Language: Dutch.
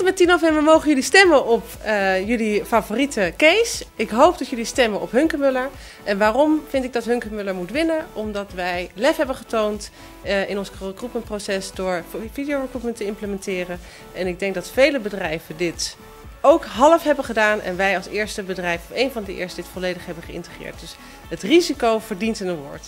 en met 10 november mogen jullie stemmen op uh, jullie favoriete case. Ik hoop dat jullie stemmen op Hunkemuller. En waarom vind ik dat Hunkemuller moet winnen? Omdat wij lef hebben getoond uh, in ons recruitmentproces door video recruitment te implementeren. En ik denk dat vele bedrijven dit ook half hebben gedaan. En wij als eerste bedrijf, of een van de eerste, dit volledig hebben geïntegreerd. Dus het risico verdient een award.